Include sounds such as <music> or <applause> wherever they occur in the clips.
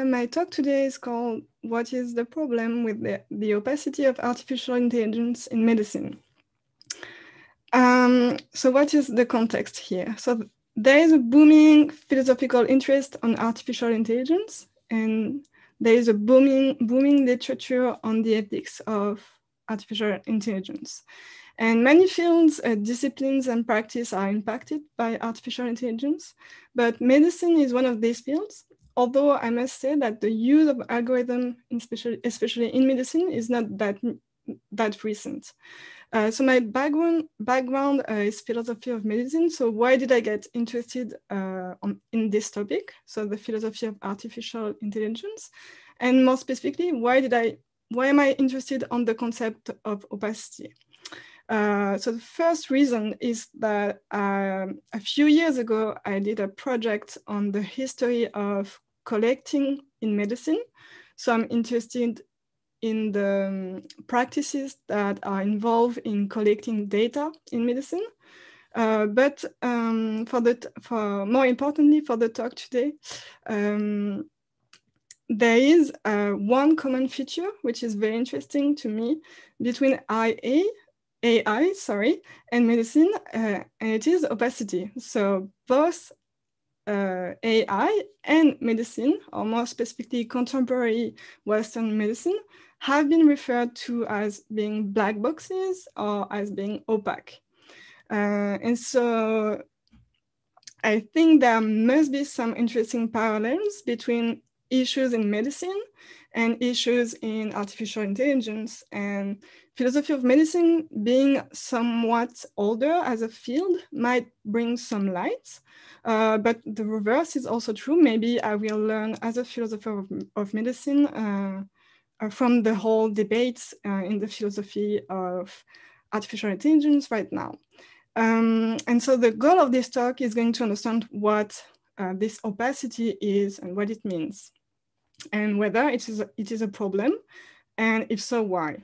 uh, my talk today is called What is the Problem with the, the Opacity of Artificial Intelligence in Medicine? Um, so what is the context here? So there is a booming philosophical interest on artificial intelligence, and there is a booming, booming literature on the ethics of artificial intelligence. And many fields, uh, disciplines, and practice are impacted by artificial intelligence, but medicine is one of these fields. Although I must say that the use of algorithm, especially, especially in medicine, is not that, that recent. Uh, so my background background uh, is philosophy of medicine. So why did I get interested uh, on, in this topic? So the philosophy of artificial intelligence, and more specifically, why did I why am I interested on the concept of opacity? Uh, so the first reason is that um, a few years ago, I did a project on the history of collecting in medicine. So I'm interested in the um, practices that are involved in collecting data in medicine. Uh, but um, for the for more importantly for the talk today, um, there is uh, one common feature which is very interesting to me between IA, AI, sorry, and medicine, uh, and it is opacity. So both uh, AI and medicine, or more specifically contemporary Western medicine, have been referred to as being black boxes or as being opaque. Uh, and so I think there must be some interesting parallels between issues in medicine and issues in artificial intelligence and philosophy of medicine being somewhat older as a field might bring some light, uh, but the reverse is also true. Maybe I will learn as a philosopher of, of medicine uh, uh, from the whole debates uh, in the philosophy of artificial intelligence right now. Um, and so the goal of this talk is going to understand what uh, this opacity is and what it means, and whether it is, a, it is a problem, and if so, why.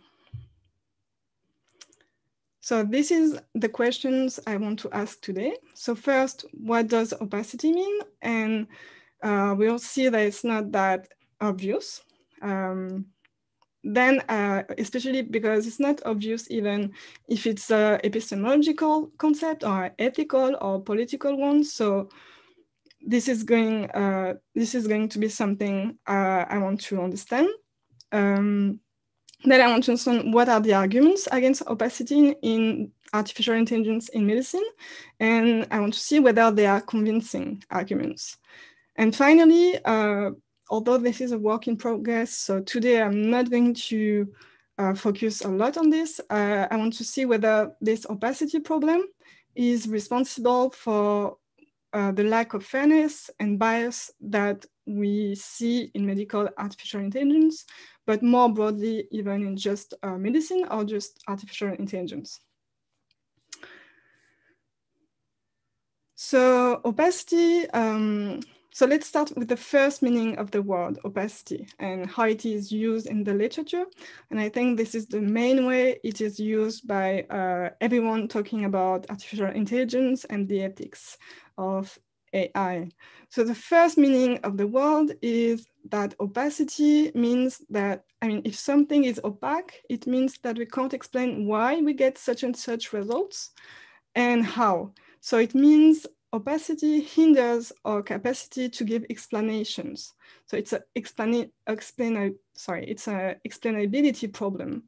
So this is the questions I want to ask today. So first, what does opacity mean? And uh, we'll see that it's not that obvious. Um, then uh, especially because it's not obvious even if it's an epistemological concept or ethical or political one. So this is going uh, this is going to be something uh, I want to understand. Um, then I want to understand what are the arguments against opacity in artificial intelligence in medicine, and I want to see whether they are convincing arguments. And finally, uh, although this is a work in progress, so today I'm not going to uh, focus a lot on this. Uh, I want to see whether this opacity problem is responsible for uh, the lack of fairness and bias that we see in medical artificial intelligence, but more broadly, even in just uh, medicine or just artificial intelligence. So opacity, um, so let's start with the first meaning of the word opacity and how it is used in the literature. And I think this is the main way it is used by uh, everyone talking about artificial intelligence and the ethics of AI. So the first meaning of the word is that opacity means that, I mean, if something is opaque, it means that we can't explain why we get such and such results and how. So it means opacity hinders our capacity to give explanations. So it's a explain, explain sorry, it's a explainability problem.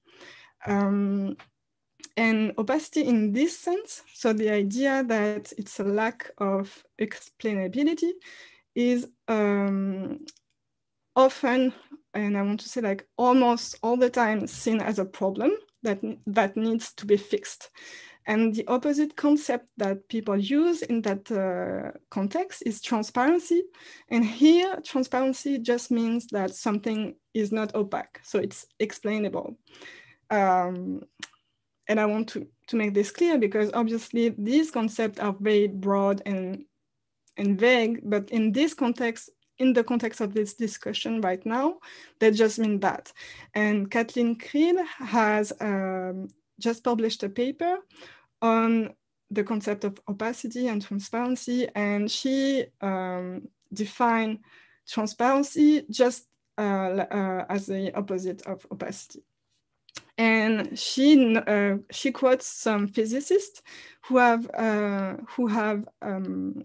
Um, and opacity in this sense, so the idea that it's a lack of explainability is um, often, and I want to say like almost all the time seen as a problem that, that needs to be fixed. And the opposite concept that people use in that uh, context is transparency. And here, transparency just means that something is not opaque, so it's explainable. Um, and I want to, to make this clear because obviously these concepts are very broad and, and vague, but in this context, in the context of this discussion right now, they just mean that. And Kathleen Creel has um, just published a paper on the concept of opacity and transparency, and she um, defined transparency just uh, uh, as the opposite of opacity. And she, uh, she quotes some physicists who have, uh, who have um,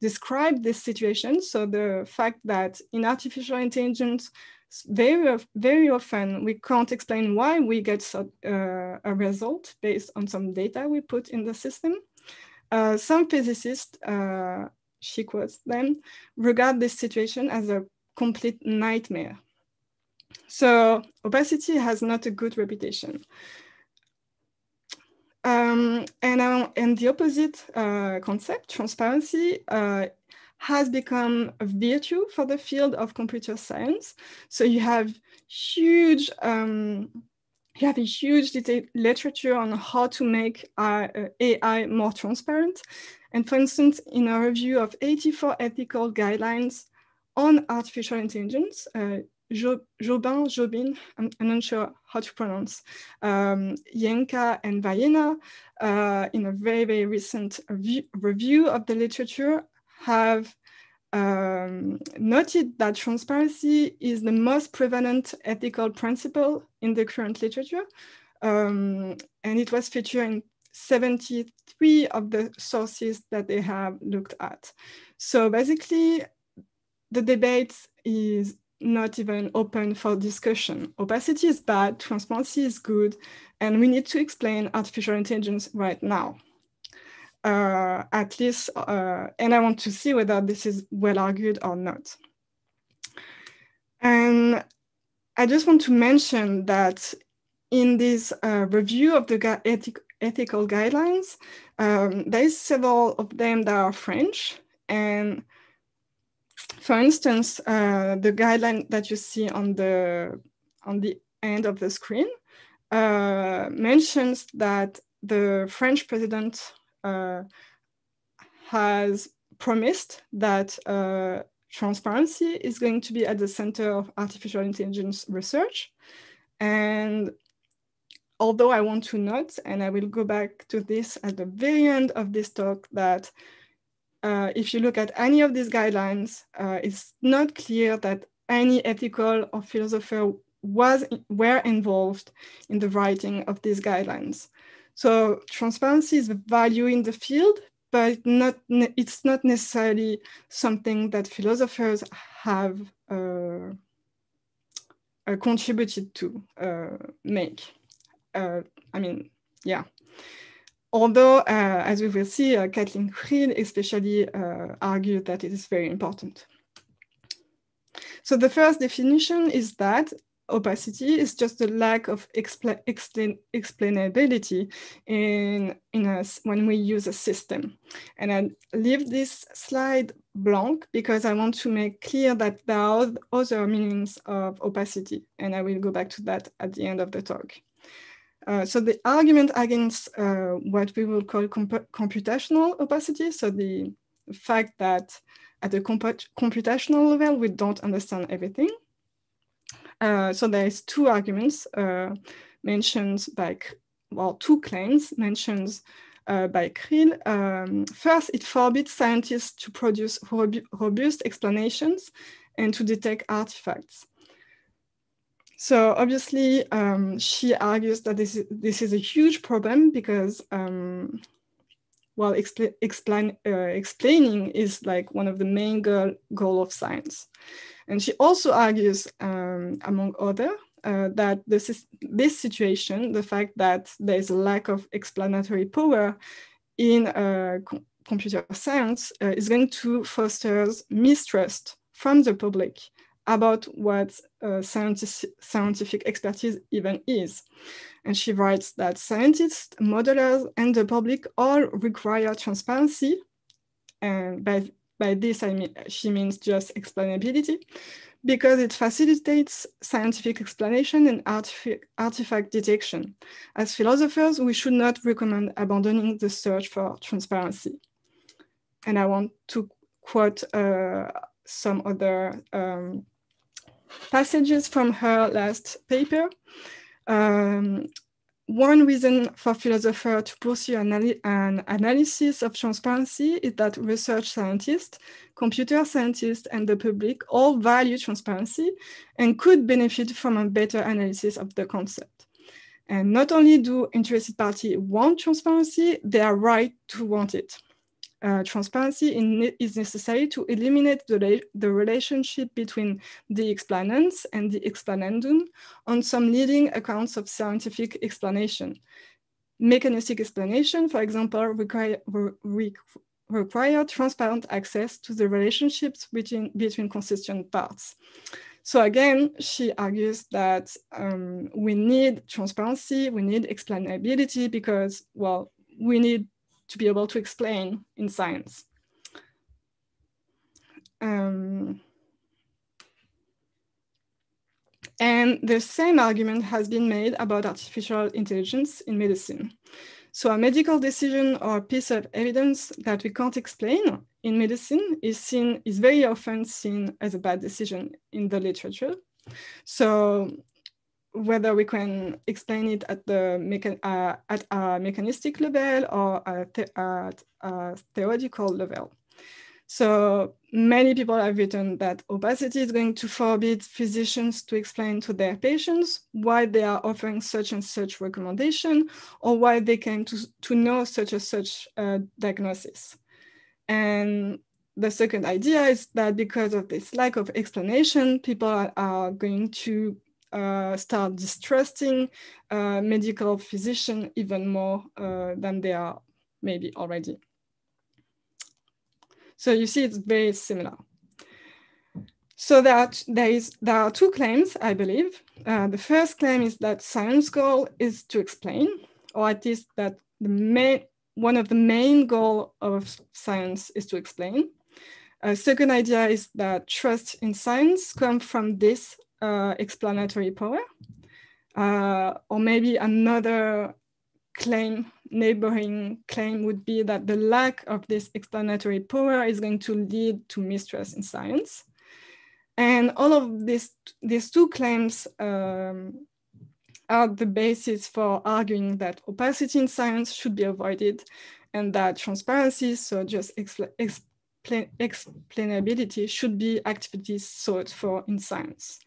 described this situation. So the fact that in artificial intelligence, very, very often we can't explain why we get so, uh, a result based on some data we put in the system. Uh, some physicists, uh, she quotes them, regard this situation as a complete nightmare. So opacity has not a good reputation. Um, and, uh, and the opposite uh, concept, transparency, uh, has become a virtue for the field of computer science. So you have huge, um, you have a huge literature on how to make uh, AI more transparent. And for instance, in a review of 84 ethical guidelines on artificial intelligence, uh, Jobin, Jobin, I'm, I'm, not sure how to pronounce, um, Ienca and Vayena, uh, in a very, very recent review, review of the literature, have um, noted that transparency is the most prevalent ethical principle in the current literature. Um, and it was featured in 73 of the sources that they have looked at. So basically, the debate is not even open for discussion. Opacity is bad, transparency is good, and we need to explain artificial intelligence right now. Uh, at least, uh, and I want to see whether this is well argued or not. And I just want to mention that in this uh, review of the ethic ethical guidelines, um, there is several of them that are French, and for instance, uh, the guideline that you see on the, on the end of the screen uh, mentions that the French president uh, has promised that uh, transparency is going to be at the center of artificial intelligence research. And although I want to note, and I will go back to this at the very end of this talk, that uh, if you look at any of these guidelines, uh, it's not clear that any ethical or philosopher was were involved in the writing of these guidelines. So transparency is a value in the field, but not it's not necessarily something that philosophers have uh, uh contributed to uh, make. Uh, I mean, yeah although, uh, as we will see, uh, Kathleen Creel especially uh, argued that it is very important. So the first definition is that opacity is just a lack of expla explain explainability in, in a, when we use a system. And I leave this slide blank because I want to make clear that there are other meanings of opacity. And I will go back to that at the end of the talk. Uh, so the argument against uh, what we will call comp computational opacity, so the fact that at the comp computational level, we don't understand everything. Uh, so there's two arguments uh, mentioned by, well, two claims mentioned uh, by Creel. Um, first, it forbids scientists to produce robust explanations and to detect artifacts. So obviously, um, she argues that this is, this is a huge problem because, um, well, expl explain, uh, explaining is like one of the main goal, goal of science. And she also argues, um, among other, uh, that this, is, this situation, the fact that there is a lack of explanatory power in uh, computer science uh, is going to foster mistrust from the public about what uh, scientific, scientific expertise even is. And she writes that scientists, modelers, and the public all require transparency. And by, by this, I mean, she means just explainability, because it facilitates scientific explanation and artifact, artifact detection. As philosophers, we should not recommend abandoning the search for transparency. And I want to quote uh, some other um, passages from her last paper. Um, one reason for philosophers to pursue an, an, analysis of transparency is that research scientists, computer scientists, and the public all value transparency and could benefit from a better analysis of the concept. And not only do interested parties want transparency, they are right to want it. Uh, transparency in, is necessary to eliminate the, the relationship between the explanans and the explanandum on some leading accounts of scientific explanation. Mechanistic explanation, for example, require, re, require transparent access to the relationships between, between constituent parts. So again, she argues that um, we need transparency, we need explainability because, well, we need to be able to explain in science. Um, and the same argument has been made about artificial intelligence in medicine. So a medical decision or piece of evidence that we can't explain in medicine is seen is very often seen as a bad decision in the literature. So whether we can explain it at the uh, at a mechanistic level or at, a theoretical level. So many people have written that opacity is going to forbid physicians to explain to their patients why they are offering such and such recommendation or why they came to, to know such and such uh, diagnosis. And the second idea is that because of this lack of explanation, people are, are going to start distrusting uh, medical physician even more uh, than they are maybe already. So you see it's very similar. So that there, is, there are two claims, I believe. Uh, the first claim is that science goal is to explain, or at least that the main, one of the main goal of science is to explain. A second idea is that trust in science comes from this uh, explanatory power. Uh, or maybe another claim, neighboring claim would be that the lack of this explanatory power is going to lead to mistrust in science. And all of this, these two claims um, are the basis for arguing that opacity in science should be avoided and that transparency, so just expl explainability should be actively sought for in science.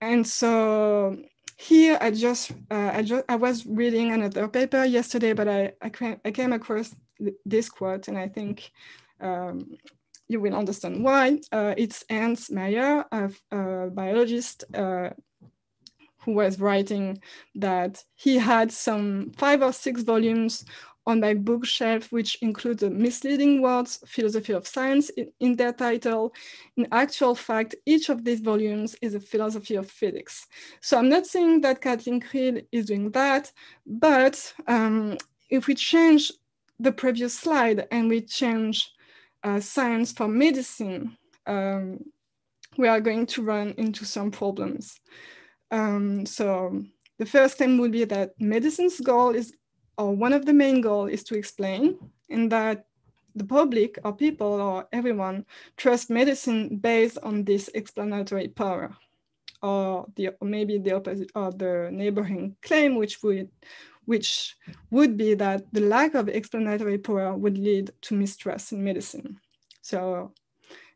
And so here I just, uh, I just, I was reading another paper yesterday, but I, I, came, I came across this quote and I think um, you will understand why. Uh, it's Hans Mayr, a, a biologist uh, who was writing that he had some five or six volumes on my bookshelf, which includes the misleading words, philosophy of science in, in, their title. In actual fact, each of these volumes is a philosophy of physics. So I'm not saying that Kathleen Creel is doing that, but um, if we change the previous slide and we change uh, science for medicine, um, we are going to run into some problems. Um, so the first thing would be that medicine's goal is or one of the main goals is to explain in that the public or people or everyone trust medicine based on this explanatory power or, the, maybe the opposite or the neighboring claim which would which would be that the lack of explanatory power would lead to mistrust in medicine. So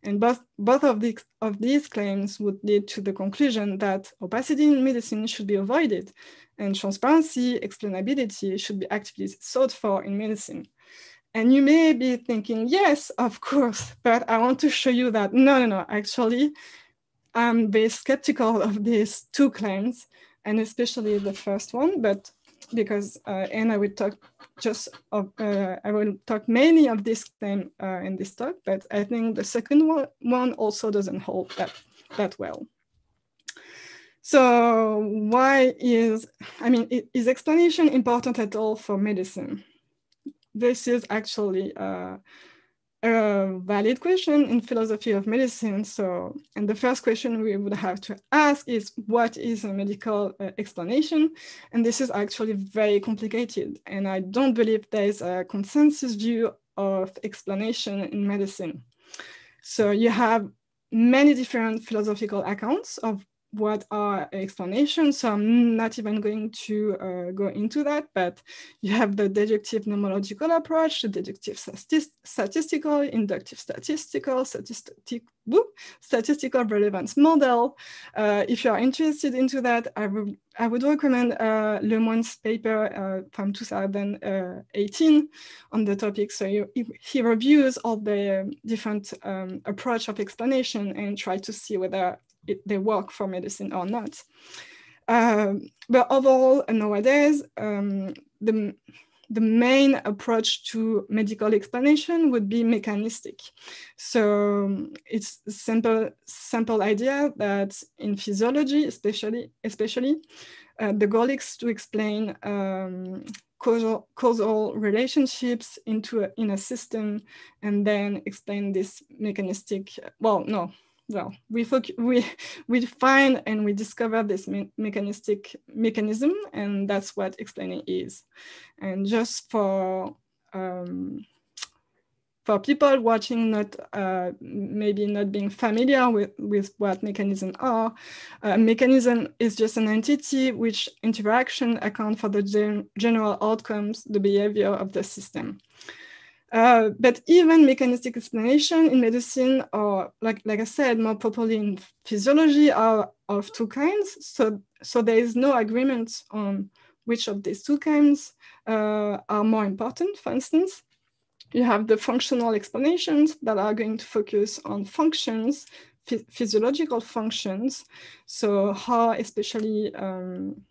and both, both of, the, of these claims would lead to the conclusion that opacity in medicine should be avoided and transparency, explainability should be actively sought for in medicine. And you may be thinking, yes, of course, but I want to show you that no, no, no, actually, I'm very skeptical of these two claims, and especially the first one, but because, uh, and I will talk just of, uh, I will talk mainly of this claim uh, in this talk, but I think the second one, one also doesn't hold that, that well. So why is, I mean, is explanation important at all for medicine? This is actually a, a valid question in philosophy of medicine. So, and the first question we would have to ask is what is a medical uh, explanation? And this is actually very complicated. And I don't believe there is a consensus view of explanation in medicine. So you have many different philosophical accounts of what are explanations. So I'm not even going to uh, go into that, but you have the deductive nomological approach, the deductive statistical, inductive statistical, statistic, statistical relevance model. Uh, if you are interested into that, I would, I would recommend uh, Lemoine's paper uh, from 2018 on the topic. So he, he reviews all the different um, approach of explanation and try to see whether it, they work for medicine or not. Um, but overall, nowadays, um, the, the main approach to medical explanation would be mechanistic. So um, it's simple, simple idea that in physiology, especially, especially uh, the goal is to explain um, causal, causal relationships into a, in a system and then explain this mechanistic, well, no, well, we, we, <laughs> we find and we discover this me mechanistic mechanism, and that's what explaining is. And just for um, for people watching not uh, maybe not being familiar with, with what mechanisms are, a mechanism is just an entity which interaction account for the gen general outcomes, the behavior of the system. Uh, but even mechanistic explanation in medicine, or like, like I said, more properly in physiology, are of two kinds. So, so there is no agreement on which of these two kinds uh, are more important. For instance, you have the functional explanations that are going to focus on functions, physiological functions. So how especially um,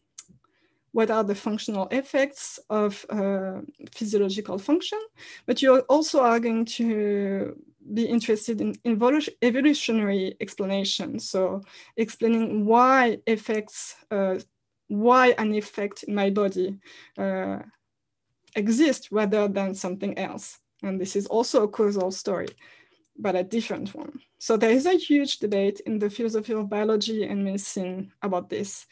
what are the functional effects of uh, physiological function, but you also are going to be interested in evolutionary explanation. So explaining why effects, uh, why an effect in my body uh, exists rather than something else. And this is also a causal story, but a different one. So there is a huge debate in the philosophy of biology and medicine about this.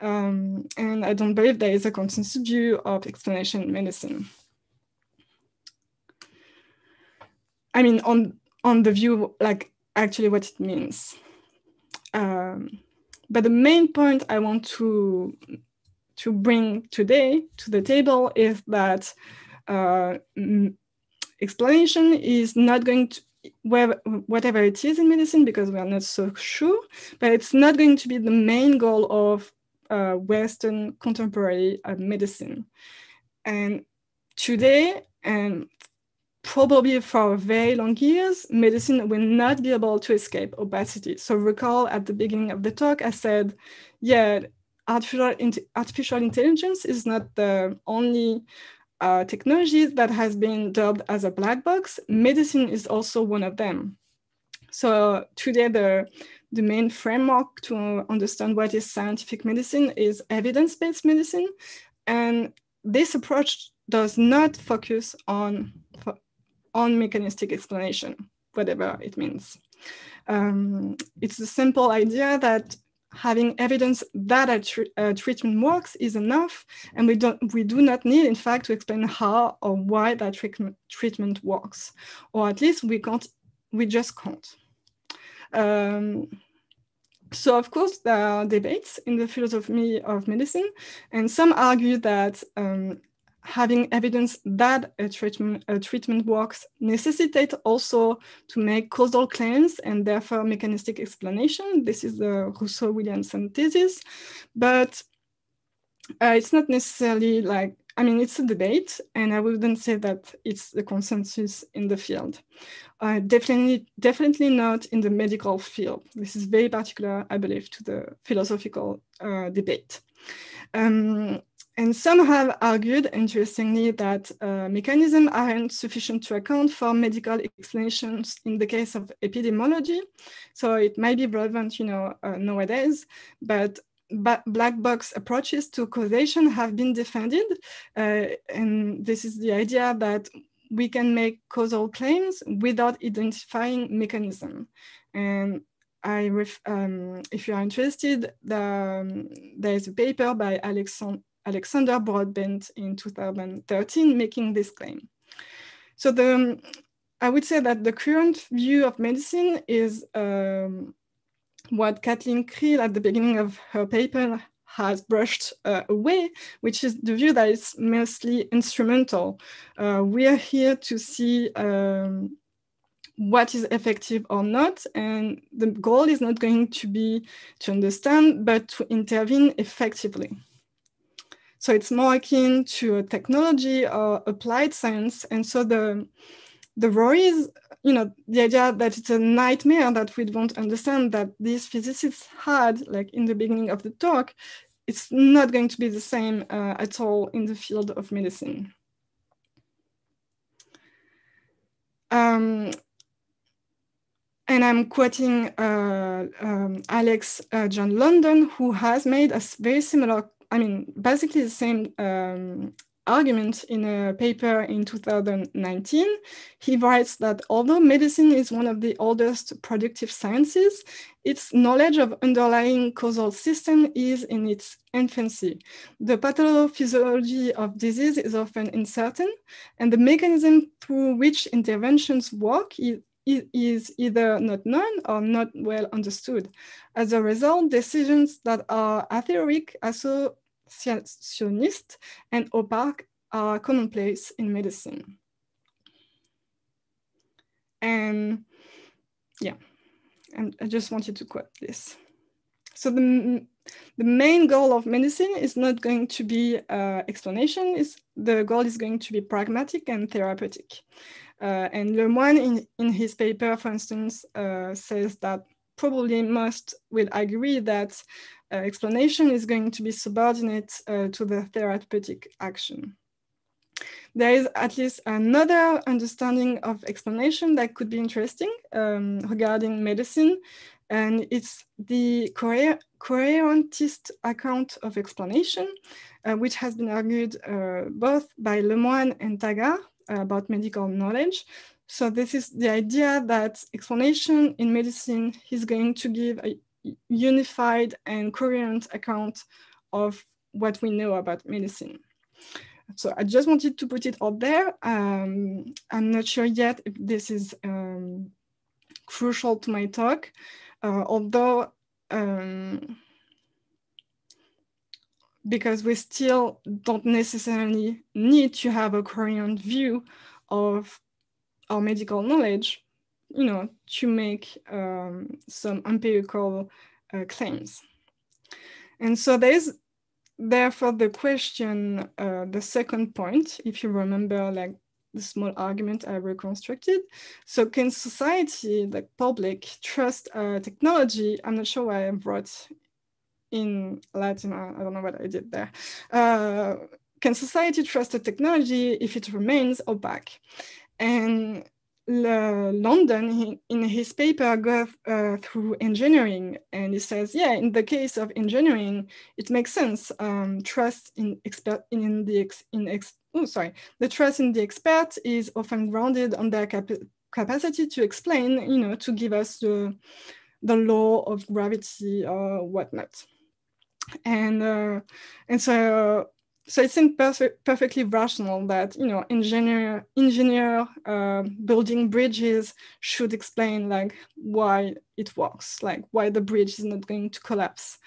Um, and I don't believe there is a consensus view of explanation medicine. I mean, on, on the view, like actually what it means. Um, but the main point I want to, to bring today to the table is that uh, explanation is not going to whatever it is in medicine, because we are not so sure, but it's not going to be the main goal of uh, Western contemporary uh, medicine. And today, and probably for very long years, medicine will not be able to escape opacity. So recall at the beginning of the talk, I said, yeah, artificial, artificial intelligence is not the only uh, technology that has been dubbed as a black box. Medicine is also one of them. So today, the the main framework to understand what is scientific medicine is evidence-based medicine. And this approach does not focus on, on mechanistic explanation, whatever it means. Um, it's a simple idea that having evidence that a, tr a, treatment works is enough, and we don't we do not need, in fact, to explain how or why that treatment treatment works, or at least we can't we just can't. Um, so of course there are debates in the philosophy of medicine, and some argue that um, having evidence that a treatment, a treatment works necessitate also to make causal claims and therefore mechanistic explanation. This is the Russo-Williamson thesis, but uh, it's not necessarily like I mean, it's a debate, and I wouldn't say that it's the consensus in the field. Uh, definitely, definitely not in the medical field. This is very particular, I believe, to the philosophical uh, debate. Um, and some have argued, interestingly, that uh, mechanisms aren't sufficient to account for medical explanations in the case of epidemiology. So it might be relevant, you know, uh, nowadays, but black box approaches to causation have been defended. Uh, and this is the idea that we can make causal claims without identifying mechanism. And I, um, if you are interested, the, um, there is a paper by Alexand Alexander Broadbent in 2013 making this claim. So the, um, I would say that the current view of medicine is um, what Kathleen Creel at the beginning of her paper has brushed uh, away, which is the view that it's mostly instrumental. Uh, we are here to see um, what is effective or not, and the goal is not going to be to understand, but to intervene effectively. So it's more akin to a technology or applied science, and so the the worries you know, the idea that it's a nightmare that we don't understand that these physicists had, like in the beginning of the talk, it's not going to be the same uh, at all in the field of medicine. Um, and I'm quoting uh, um, Alex uh, John London, who has made a very similar, I mean, basically the same um, argument in a paper in 2019. He writes that although medicine is one of the oldest productive sciences, its knowledge of underlying causal system is in its infancy. The pathophysiology of disease is often uncertain, and the mechanism through which interventions work is, is either not known or not well understood. As a result, decisions that are atheoretic, also associationist and opaque are commonplace in medicine. And yeah, and I just wanted to quote this. So the, the main goal of medicine is not going to be uh, explanation, is the goal is going to be pragmatic and therapeutic. Uh, and Lemoine in, in his paper, for instance, uh, says that probably most will agree that uh, explanation is going to be subordinate uh, to the therapeutic action. There is at least another understanding of explanation that could be interesting um, regarding medicine, and it's the coherentist account of explanation, uh, which has been argued uh, both by Lemoine and Thagard uh, about medical knowledge. So this is the idea that explanation in medicine is going to give a unified and coherent account of what we know about medicine. So I just wanted to put it out there. Um, I'm not sure yet if this is um, crucial to my talk, uh, although um, because we still don't necessarily need to have a coherent view of our medical knowledge, you know, to make um, some empirical uh, claims. And so there's therefore the question, uh, the second point, if you remember like the small argument I reconstructed. So can society, the public, trust uh, technology? I'm not sure why I brought in Latin, I don't know what I did there. Uh, can society trust the technology if it remains opaque? And London, in his paper, goes uh, through engineering, and he says, yeah, in the case of engineering, it makes sense. Um, trust in expert in the ex, in ex, oh sorry, the trust in the expert is often grounded on their cap capacity to explain, you know, to give us the the law of gravity or whatnot. And uh, and so so it perfect, perfectly rational that you know engineer engineer uh, building bridges should explain like why it works, like why the bridge is not going to collapse.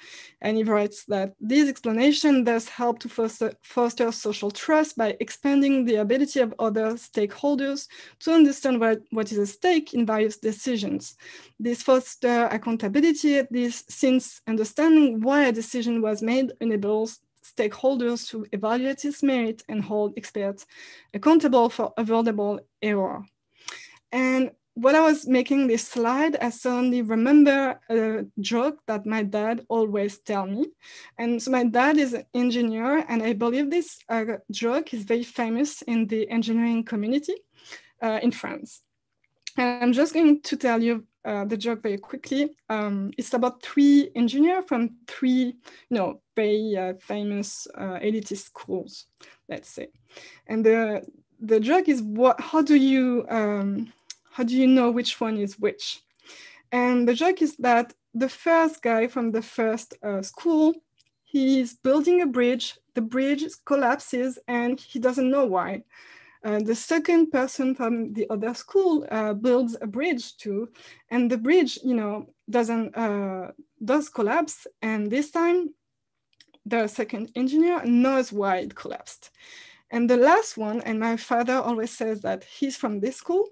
And he writes that this explanation does help to foster, foster social trust by expanding the ability of other stakeholders to understand what, what is at stake in various decisions. This foster accountability, this since understanding why a decision was made enables stakeholders to evaluate its merit and hold experts accountable for avoidable error. And when I was making this slide, I suddenly remember a joke that my dad always tell me. And so my dad is an engineer, and I believe this uh, joke is very famous in the engineering community uh, in France. And I'm just going to tell you uh, the joke very quickly. Um, it's about three engineers from three, you know, very uh, famous uh, elitist schools, let's say. And the the joke is what? How do you um, how do you know which one is which? And the joke is that the first guy from the first uh, school, he's building a bridge. The bridge collapses, and he doesn't know why. Uh, the second person from the other school uh, builds a bridge too, and the bridge, you know, doesn't uh, does collapse, and this time the second engineer knows why it collapsed. And the last one, and my father always says that he's from this school,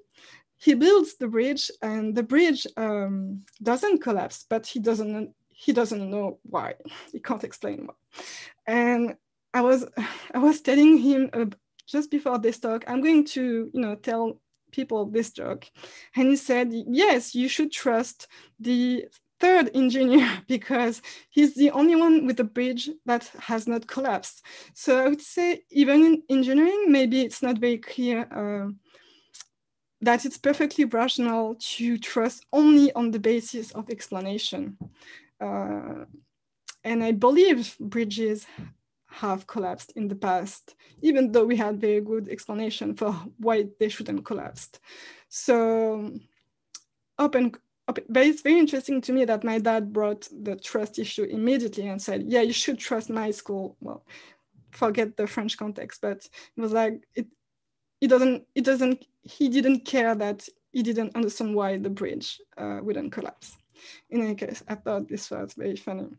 he builds the bridge and the bridge um, doesn't collapse, but he doesn't he doesn't know why. <laughs> He can't explain why. And I was <laughs> I was telling him uh, just before this talk, I'm going to you know tell people this joke, and he said, yes, you should trust the third engineer <laughs> because he's the only one with a bridge that has not collapsed. So I would say even in engineering, maybe it's not very clear uh, that it's perfectly rational to trust only on the basis of explanation. Uh, and I believe bridges have collapsed in the past, even though we had very good explanation for why they shouldn't collapsed. So open, open, but it's very interesting to me that my dad brought the trust issue immediately and said, yeah, you should trust my school. Well, forget the French context, but it was like, it, it doesn't, it doesn't, he didn't care that he didn't understand why the bridge uh, wouldn't collapse. In any case, I thought this was very funny.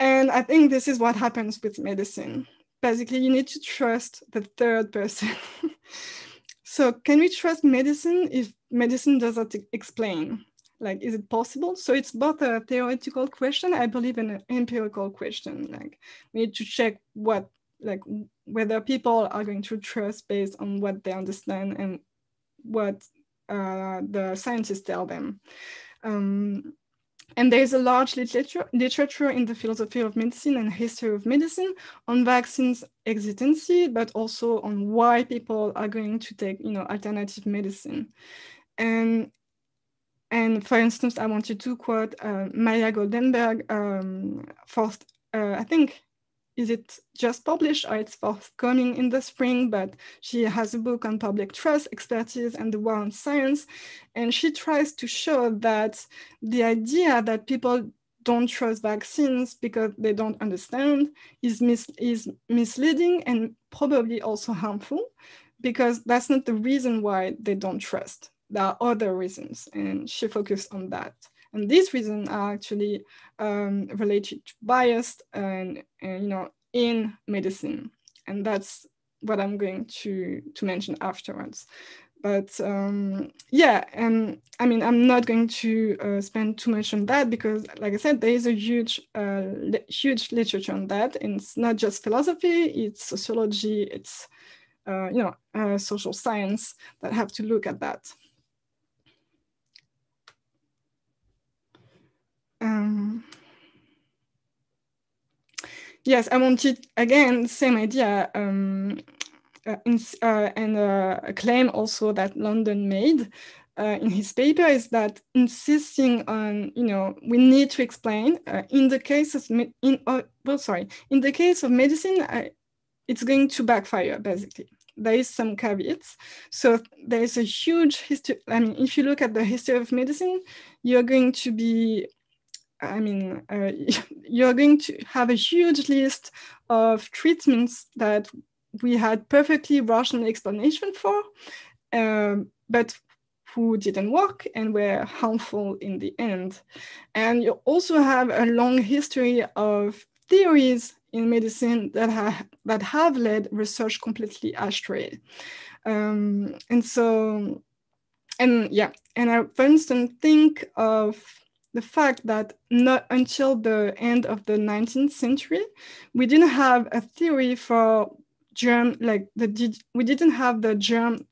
And I think this is what happens with medicine. Basically, you need to trust the third person. <laughs> so can we trust medicine if medicine doesn't explain? Like, is it possible? So it's both a theoretical question, I believe, and an empirical question. Like, we need to check what, like, whether people are going to trust based on what they understand and what uh, the scientists tell them. Um, and there's a large literature, literature in the philosophy of medicine and history of medicine on vaccines hesitancy, but also on why people are going to take, you know, alternative medicine. And, and for instance, I wanted to quote uh, Maya Goldenberg, um, first, uh, I think is it just published or it's forthcoming in the spring, but she has a book on public trust, expertise, and the war on science. And she tries to show that the idea that people don't trust vaccines because they don't understand is, mis is misleading and probably also harmful because that's not the reason why they don't trust. There are other reasons, and she focused on that. And these reasons are actually um, related to bias and, and, you know, in medicine. And that's what I'm going to, to mention afterwards. But um, yeah, and I mean, I'm not going to uh, spend too much on that because, like I said, there is a huge, uh, huge literature on that. And it's not just philosophy, it's sociology, it's, uh, you know, uh, social science that have to look at that. Um, yes, I wanted, again, same idea. Um, uh, in, uh, and uh, a claim also that London made uh, in his paper is that insisting on, you know, we need to explain uh, in the case of, in, uh, well, sorry, in the case of medicine, it's going to backfire basically there is some caveats. So there is a huge history. I mean, if you look at the history of medicine, you're going to be I mean, uh, <laughs> you're going to have a huge list of treatments that we had perfectly rational explanation for, um, but who didn't work and were harmful in the end. And you also have a long history of theories in medicine that have that have led research completely astray. Um, and so, and yeah, and I, for instance, think of the fact that not until the end of the 19th century, we didn't have a theory for germ, like the, we didn't have the germ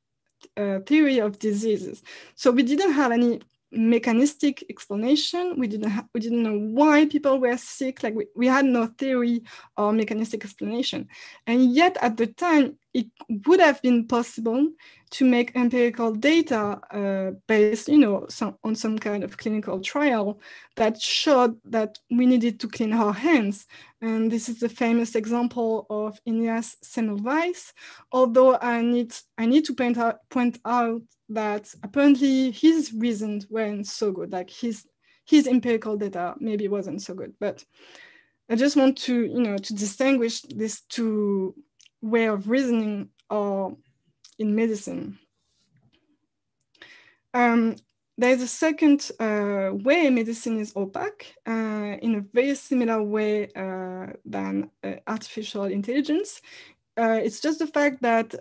uh, theory of diseases. So we didn't have any mechanistic explanation. We didn't we didn't know why people were sick. Like we, we had no theory or mechanistic explanation. And yet at the time, it would have been possible to make empirical data uh, based, you know, some, on some kind of clinical trial that showed that we needed to clean our hands. And this is the famous example of Ignaz Semmelweis. Although I need I need to point out point out that apparently his reasons weren't so good. Like his his empirical data maybe wasn't so good. But I just want to you know to distinguish these two way of reasoning or in medicine. Um, there's a second uh, way medicine is opaque uh, in a very similar way uh, than uh, artificial intelligence. Uh, it's just the fact that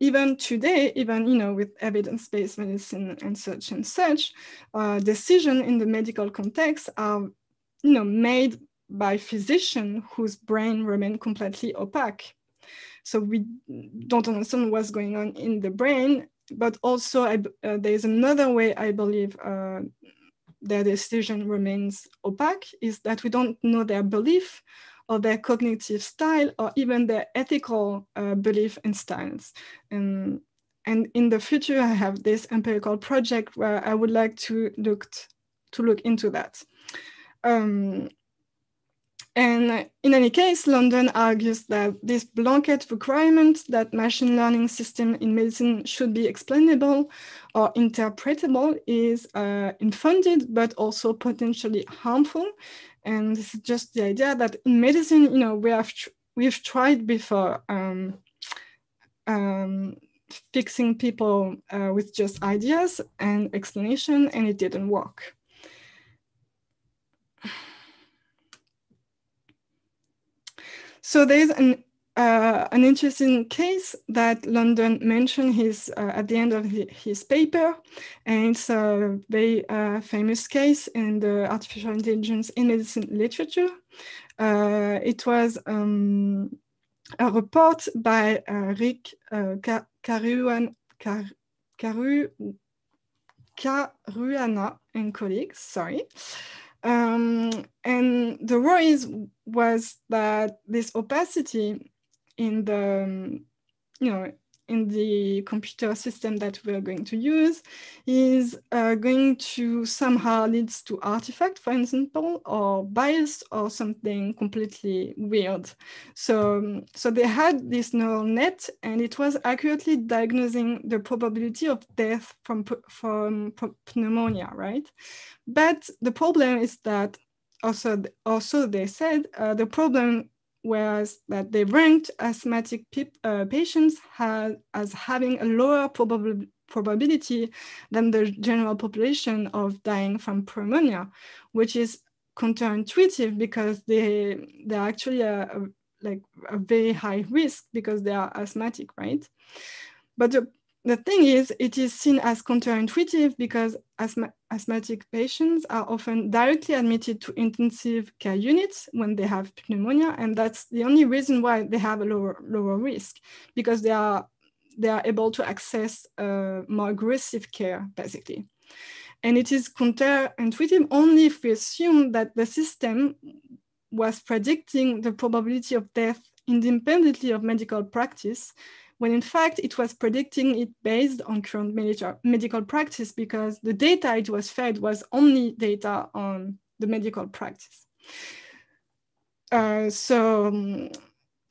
even today, even you know, with evidence-based medicine and such and such, uh, decision in the medical context are you know made by physicians whose brain remain completely opaque. So we don't understand what's going on in the brain, but also I, uh, there's another way I believe uh, their decision remains opaque is that we don't know their belief or their cognitive style or even their ethical uh, belief and styles. And, and in the future, I have this empirical project where I would like to look, to look into that. Um, and in any case, London argues that this blanket requirement that machine learning system in medicine should be explainable or interpretable is uh, unfounded, but also potentially harmful. And this is just the idea that in medicine, you know, we have tr we've tried before um, um, fixing people uh, with just ideas and explanation, and it didn't work. So there's an uh, an interesting case that London mentioned his, uh, at the end of his paper, and it's a very uh, famous case in the artificial intelligence in medicine literature. Uh, it was um, a report by uh, Rick uh, Caruana and colleagues, sorry, um, and the worries was that this opacity in the, um, you know, in the computer system that we're going to use is uh, going to somehow leads to artifact, for example, or bias or something completely weird. So, um, so they had this neural net and it was accurately diagnosing the probability of death from, from pneumonia, right? But the problem is that also, also they said uh, the problem was that they ranked asthmatic uh, patients as having a lower probab probability than the general population of dying from pneumonia, which is counterintuitive because they they're actually a, a, like a very high risk because they are asthmatic, right? But the the thing is, it is seen as counterintuitive because asthma asthmatic patients are often directly admitted to intensive care units when they have pneumonia, and that's the only reason why they have a lower, lower risk, because they are, they are able to access uh, more aggressive care, basically. And it is counterintuitive only if we assume that the system was predicting the probability of death independently of medical practice when in fact it was predicting it based on current medical practice because the data it was fed was only data on the medical practice. Uh, so,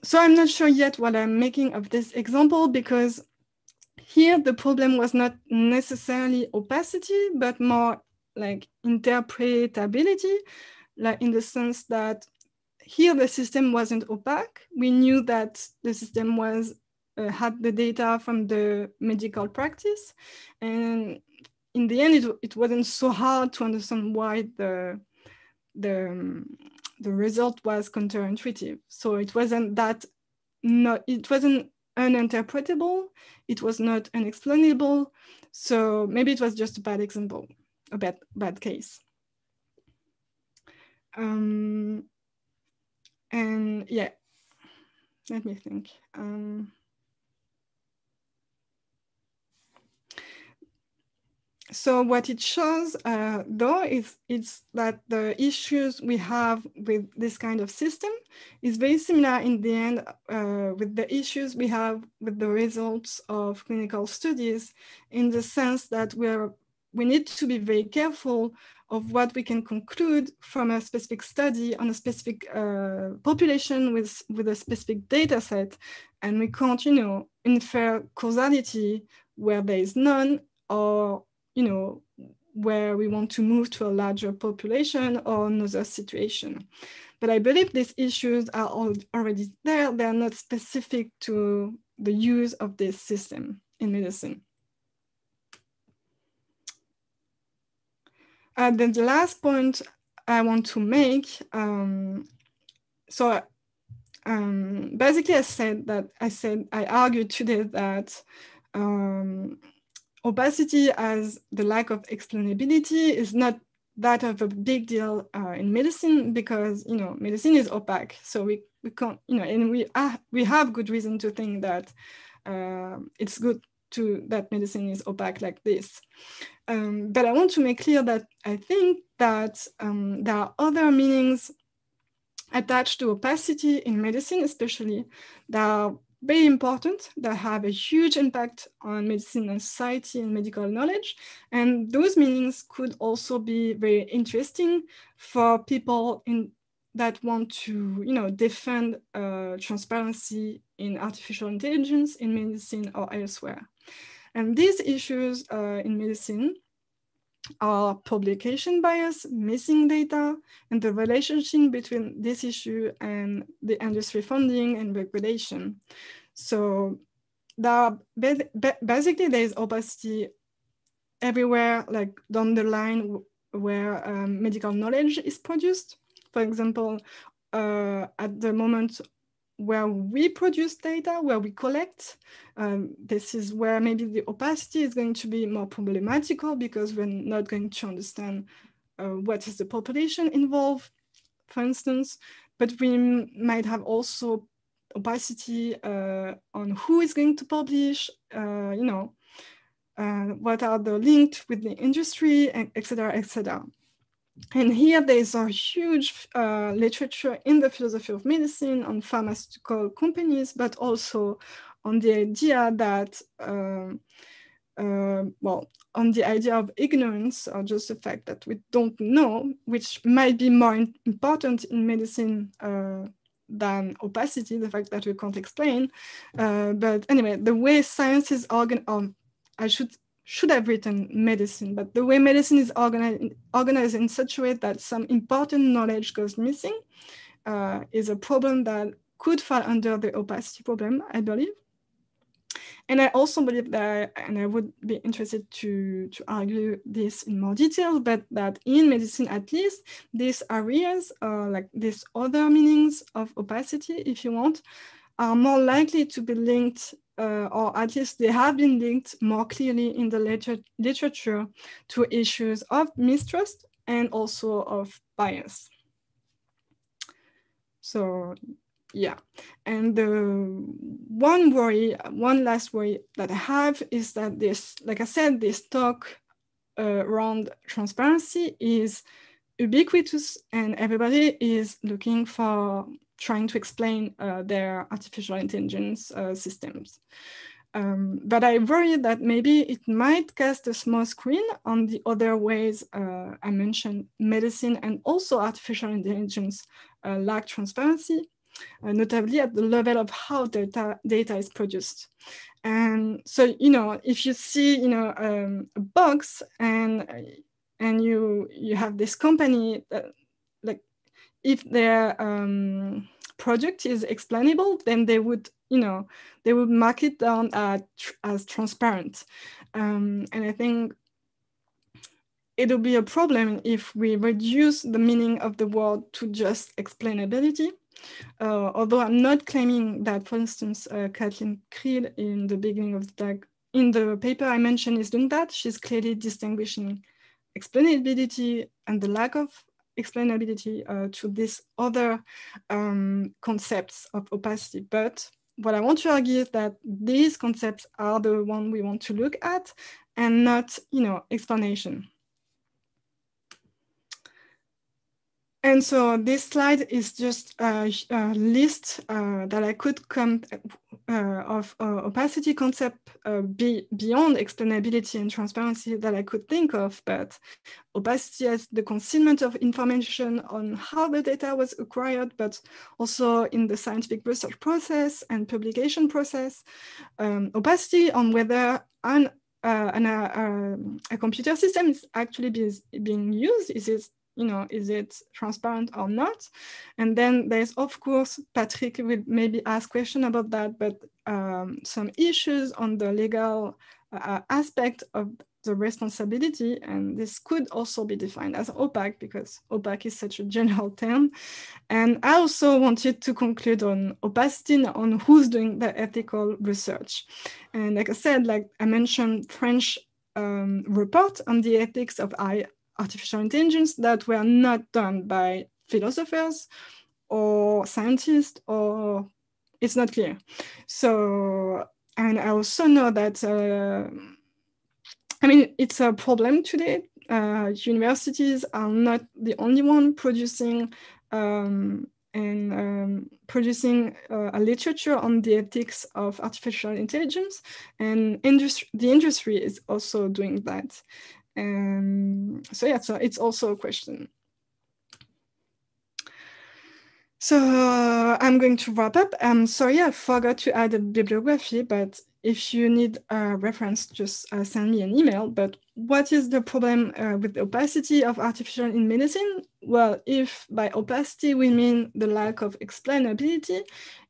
so I'm not sure yet what I'm making of this example because here the problem was not necessarily opacity, but more like interpretability, like in the sense that here the system wasn't opaque. We knew that the system was uh, had the data from the medical practice. And in the end, it, it wasn't so hard to understand why the, the, um, the result was counterintuitive. So it wasn't that, not, it wasn't uninterpretable, it was not unexplainable. So maybe it was just a bad example, a bad, bad case. Um, and yeah, let me think. Um, so what it shows uh, though is it's that the issues we have with this kind of system is very similar in the end uh, with the issues we have with the results of clinical studies in the sense that we're we need to be very careful of what we can conclude from a specific study on a specific uh, population with, with a specific data set. And we can't, you know, infer causality where there is none or you know, where we want to move to a larger population or another situation. But I believe these issues are already there. They're not specific to the use of this system in medicine. uh, then the last point I want to make, um, so um, basically I said that I said I argued today that um, opacity as the lack of explainability is not that of a big deal uh, in medicine because you know medicine is opaque. So we, we can't you know and we uh, we have good reason to think that uh, it's good to that medicine is opaque like this. Um, but i want to make clear that i think that um, there are other meanings attached to opacity in medicine especially that are very important that have a huge impact on medicine and society and medical knowledge. And those meanings could also be very interesting for people in that want to, you know, defend uh, transparency in artificial intelligence in medicine or elsewhere. And these issues uh, in medicine are publication bias, missing data, and the relationship between this issue and the industry funding and regulation. So the, basically there is opacity everywhere, like down the line where um, medical knowledge is produced. For example, uh, at the moment where we produce data, where we collect. Um, this is where maybe the opacity is going to be more problematical because we're not going to understand uh, what is the population involved, for instance, but we might have also opacity uh, on who is going to publish, uh, you know, uh, what are the linked with the industry, etc., etc. And here there's a huge uh, literature in the philosophy of medicine on pharmaceutical companies, but also on the idea that, uh, uh, well, on the idea of ignorance or just the fact that we don't know, which might be more important in medicine uh, than opacity, the fact that we can't explain. Uh, but anyway, the way science is organized, um, I should should have written medicine, but the way medicine is organized, organized in such a way that some important knowledge goes missing uh, is a problem that could fall under the opacity problem, I believe. And I also believe that, and I would be interested to, to argue this in more detail, but that in medicine at least, these areas, uh, like these other meanings of opacity, if you want, are more likely to be linked uh, or at least they have been linked more clearly in the liter literature to issues of mistrust and also of bias. So yeah, and the one worry, one last worry that I have is that this, like I said, this talk uh, around transparency is ubiquitous and everybody is looking for trying to explain uh, their artificial intelligence uh, systems. Um, but I worry that maybe it might cast a small screen on the other ways uh, I mentioned, medicine and also artificial intelligence uh, lack transparency, uh, notably at the level of how data, data is produced. And so, you know, if you see, you know, um, a box and and you you have this company that like if their um, project is explainable, then they would, you know, they would mark it down as, as transparent. Um, and I think it'll be a problem if we reduce the meaning of the word to just explainability. Uh, although I'm not claiming that, for instance, uh, Kathleen Creel in the beginning of the in the paper I mentioned is doing that. She's clearly distinguishing explainability and the lack of explainability uh, to these other um, concepts of opacity. But what I want to argue is that these concepts are the one we want to look at and not, you know, explanation. And so this slide is just a, a list uh, that I could come uh, of uh, opacity concept uh, be beyond explainability and transparency that I could think of, but opacity as the concealment of information on how the data was acquired, but also in the scientific research process and publication process, um, opacity on whether an, uh, an, uh, a computer system is actually be, being used, is it you know, is it transparent or not? And then there's, of course, Patrick will maybe ask question about that, but um, some issues on the legal uh, aspect of the responsibility, and this could also be defined as opaque because opaque is such a general term. And I also wanted to conclude on opacity on who's doing the ethical research. And like I said, like I mentioned French um, report on the ethics of artificial intelligence that were not done by philosophers or scientists or it's not clear. So, and I also know that, uh, I mean, it's a problem today. Uh, universities are not the only one producing um, and um, producing uh, a literature on the ethics of artificial intelligence, and industry, the industry is also doing that. And so yeah, so it's also a question. So uh, I'm going to wrap up. I'm sorry I forgot to add a bibliography, but if you need a reference, just uh, send me an email. But what is the problem uh, with the opacity of artificial in medicine? Well, if by opacity we mean the lack of explainability,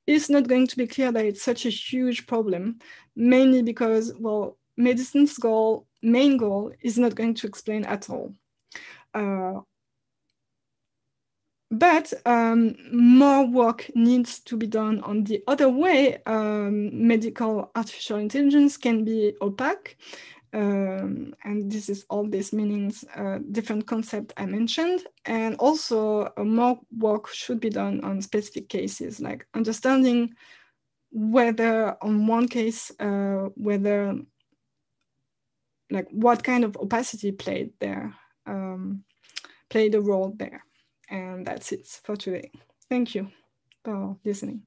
it's not going to be clear that it's such a huge problem, mainly because, well, medicine's goal, main goal, is not going to explain at all. Uh, but um, more work needs to be done on the other way. Um, medical artificial intelligence can be opaque. Um, and this is all these meanings, uh, different concept I mentioned. And also uh, more work should be done on specific cases, like understanding whether on one case, uh, whether like what kind of opacity played there, um, played a role there. And that's it for today. Thank you for listening.